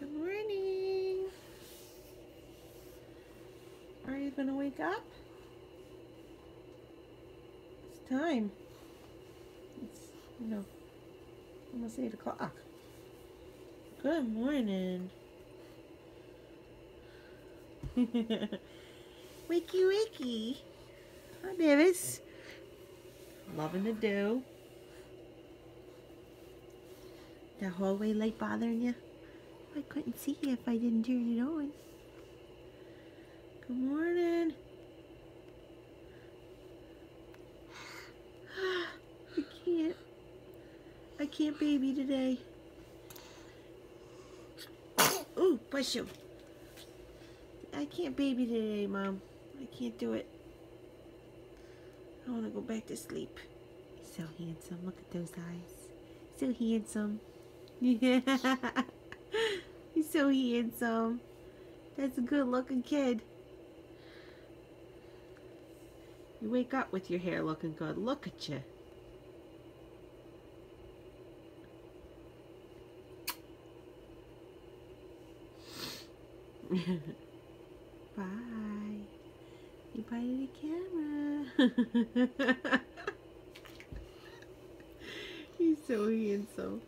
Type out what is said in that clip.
Good morning. Are you going to wake up? It's time. It's, you know, almost 8 o'clock. Good morning. wakey wakey. Hi, Beavis. Loving the dew. The hallway light bothering you? Couldn't see if I didn't turn it on. Good morning. I can't. I can't baby today. Ooh, bless you. I can't baby today, Mom. I can't do it. I want to go back to sleep. He's so handsome. Look at those eyes. So handsome. Yeah. So handsome. That's a good looking kid. You wake up with your hair looking good. Look at you. Bye. You bye the camera. He's so handsome.